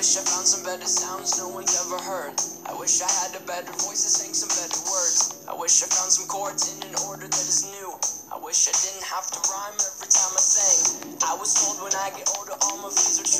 wish I found some better sounds no one's ever heard. I wish I had a better voice to sing some better words. I wish I found some chords in an order that is new. I wish I didn't have to rhyme every time I sing. I was told when I get older all my fears are true.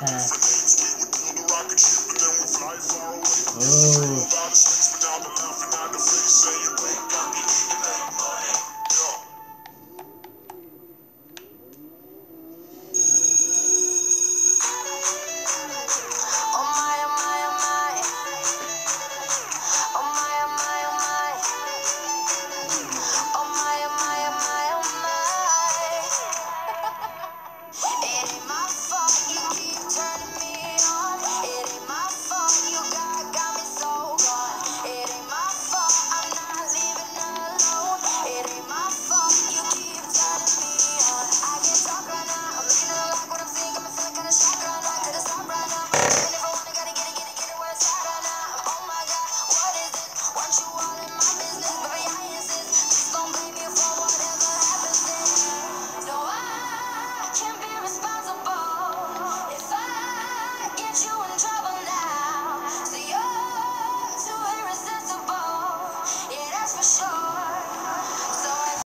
Uh,